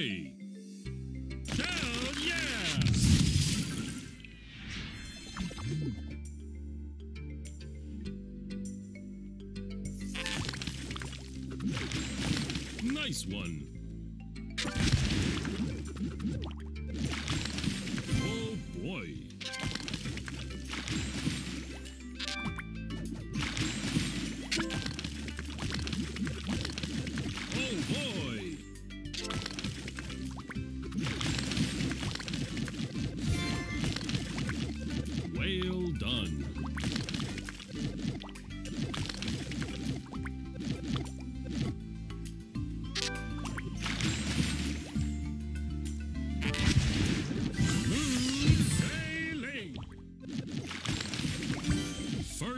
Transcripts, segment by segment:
Hell yeah! Nice one.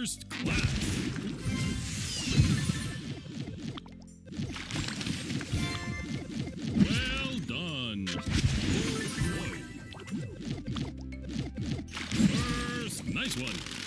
First class. Well done. First, nice one.